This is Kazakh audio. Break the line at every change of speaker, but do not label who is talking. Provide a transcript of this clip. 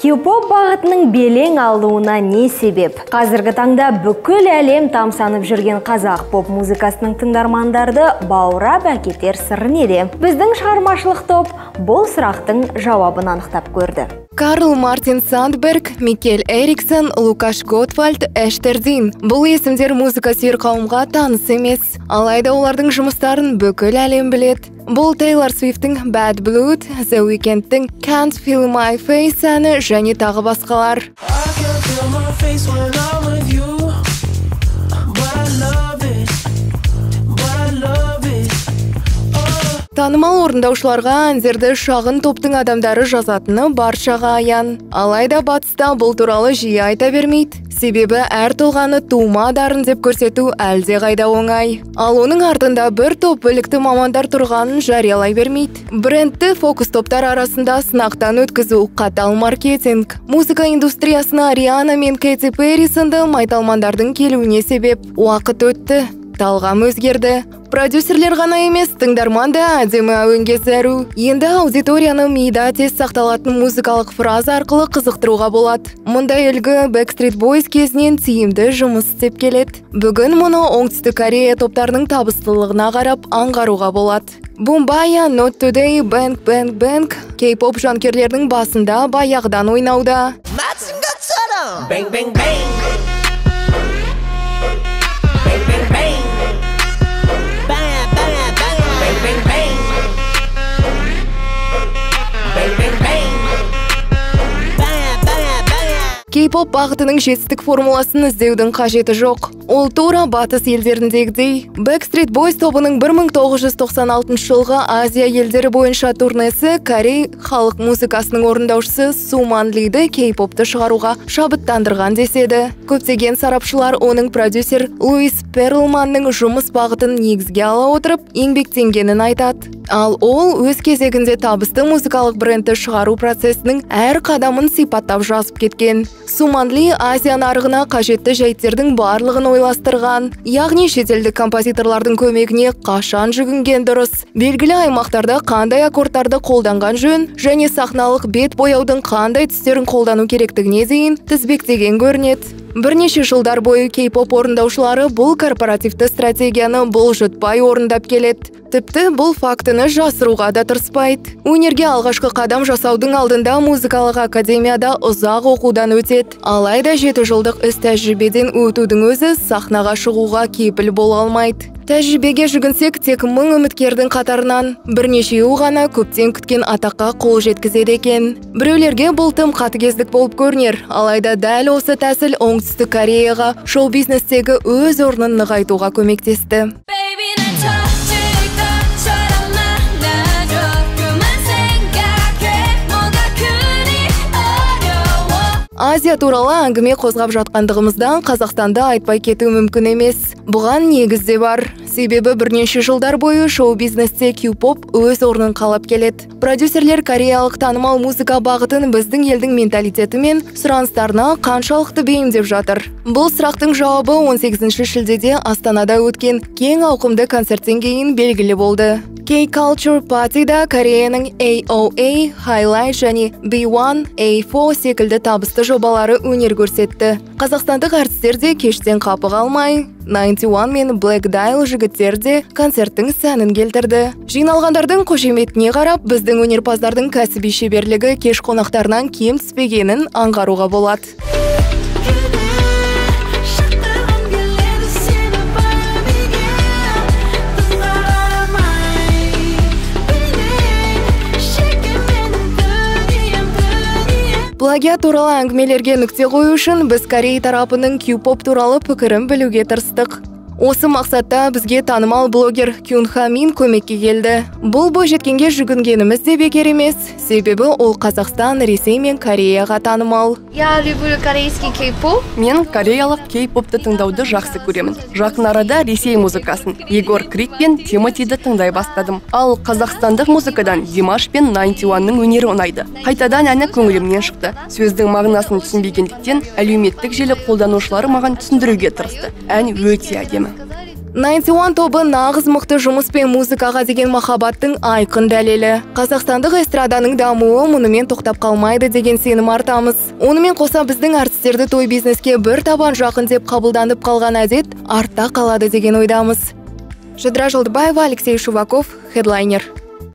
Кеопоп бағытының белең алуына не себеп? Қазіргі таңда бүкіл әлем тамсанып жүрген қазақ поп музыкасының тыңдармандарды баурап әкетер сыры неде? Біздің шығармашылық топ бұл сұрақтың жауабын анықтап көрді.
Карл Мартин Сандберг, Микель Эриксон, Лукаш Готвальд, Эштердин. Бұл есімдер музыка сүйер қауымға таныс емес. Алайда олардың жұмыстарын бүкіл әлем білет. Бұл Тейлор Свифтің Bad Blood, The Weeknd'тің Can't Feel My Face әні және тағы басқалар. Танымал орындаушыларға әндерді шағын топтың адамдары жазатыны баршаға аян. Алайда батыста бұл туралы жиі айта бермейді. Себебі әр тұлғаны тума дарын деп көрсету әлде қайда оңай. Ал оның артында бір топ білікті мамандар тұрғанын жариялай бермейді. Брендті фокус топтар арасында сынақтан өткізу қатал маркетинг. Музыка индустриясына Риана мен Кэти Перри сынды майталмандардың келуіне себеп. Уақыт өтті, талғам өзгерді. Продюсерлер ғана емес тыңдарман да әдемі әуенге зәру. Енді аудиторияны мида тез сақталатын музыкалық фраза арқылы қызықтыруға болады. Мұндай үлгі Backstreet Boys кезінен тиімді жұмыс істеп келеді. Бүгін мұны оңтүстік корея топтарының табыстылығына қарап аңғаруға болады. Бумбая not today bang bang bang кей-поп жанкерлердің басында баяғыдан ойнауда.
Bang bang bang. Bang.
кей-поп бағытының жетістік формуласын іздеудің қажеті жоқ. Ол тура батыс елдеріндегідей. Backstreet Boys тобының 1996 жылғы Азия елдері бойынша турнесі Корей халық музыкасының орындаушысы Суман Лиді кей-попты шығаруға шабыттандырған деседі. Көптеген сарапшылар оның продюсер Луис Перлманның жұмыс бағытын негізге ала отырып еңбектенгенін айтады. Ал ол өз кезегінде табысты музыкалық брендті шығару процесінің әр қадамын сипаттап жазып кеткен. Суманли азия нарығына қажетті жайттердің барлығын ойластырған. Яғни шетелдік композиторлардың көмегіне қашан жүгінген дұрыс? Белгілі аймақтарда қандай аккордтарды қолданған жөн? Және сахналық бет бояудың қандай түстерін қолдану керектігіне дейін тізбектеген көрінеді. Бірнеше жылдар бойы кей-поп орындаушылары бұл корпоративті стратегияны бұлжытпай орындап келеді. Тіпті бұл фактіні жасыруға да тырыспайды. Өнерге алғашқы қадам жасаудың алдында музыкалық академияда ұзақ оқудан өтеді. Алайда жеті жылдық іс тәжірибеден өтудің өзі сахнаға шығуға кепіл бола алмайды. Тәжірибеге жүгінсек тек мың үміткердің қатарынан бірнешеуі ғана көптен күткен атаққа қол жеткізеді екен. Біреулерге бұл тым қатыгездік болып көрінер. Алайда дәл осы тәсіл оңтүстік кореяға шоу бизнестегі өз орнын нығайтуға көмектесті. Азия туралы әңгіме қозғап жатқандығымыздан қазақстанды айтпай кету мүмкін емес. Бұған негіз де бар. Себебі бірнеше жылдар бойы шоу бизнесте кю-поп өз орнын қалап келеді. Продюсерлер кореялық танымал музыка бағытын біздің елдің менталитеті мен сұраныстарына қаншалықты бейімдеп жатыр. Бұл сұрақтың жауабы 18 шілдеде астанада өткен кең ауқымды концерттен кейін белгілі болды. K-Culture Partyда Кореяның AOA, Highlight және B1, A4 секілді табысты жобалары өнер көрсетті. Қазақстандық әртістер де кештен қапы қалмай, 91 мен Black Dial жігіттер де концерттің сәнін келтірді. Жиналғандардың қошеметіне қарап, біздің өнерпаздардың кәсіби шеберлігі кеш қонақтарынан кем түспегенін аңғаруға болады. Плагиат туралы әңгімелерге нүкте қою үшін біз корей тарапының кю-поп туралы пікірін білуге тырыстық. Осы мақсатта бізге танымал блогер кюн Ха Мин көмекке келді. Бұл бойжеткенге жүгінгеніміз де бекер емес. Себебі ол қазақстан ресей мен кореяға танымал.
Я люблю корейский кей-поп.
мен кореялық кей-попты тыңдауды жақсы көремін. Жақын арада ресей музыкасын. Егор крид пен тимотиді тыңдай бастадым. Ал қазақстандық музыкадан димаш пен 91-ның өнері ұнайды. Қайтадан әні көңілімнен шықты. Сөздің мағынасын түсінбегендіктен әлеуметтік желі қолданушылары маған түсіндіруге тырысты. Ән өте әдемі.
91 тобы нағыз мықты жұмыс пен музыкаға деген махаббаттың айқын дәлелі. Қазақстандық эстраданың дамуы мұнымен тоқтап қалмайды деген сенім артамыз. Онымен қоса біздің артистерді той бизнеске бір табан жақын деп қабылданып қалған әдет артта қалады деген ойдамыз. Жадыра Жолдыбаева, Алексей Шуваков, хедлайнер.